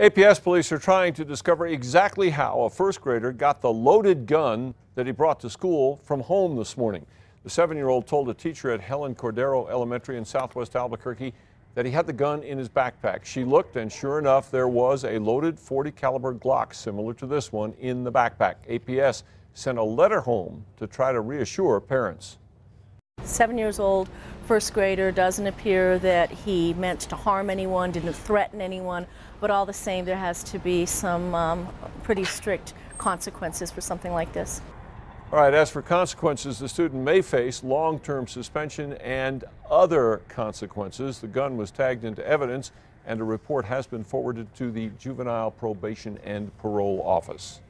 APS police are trying to discover exactly how a first grader got the loaded gun that he brought to school from home this morning. The seven year old told a teacher at Helen Cordero Elementary in southwest Albuquerque that he had the gun in his backpack. She looked and sure enough there was a loaded 40 caliber Glock similar to this one in the backpack. APS sent a letter home to try to reassure parents. Seven years old, first grader, doesn't appear that he meant to harm anyone, didn't threaten anyone, but all the same, there has to be some um, pretty strict consequences for something like this. All right, as for consequences, the student may face long term suspension and other consequences. The gun was tagged into evidence, and a report has been forwarded to the Juvenile Probation and Parole Office.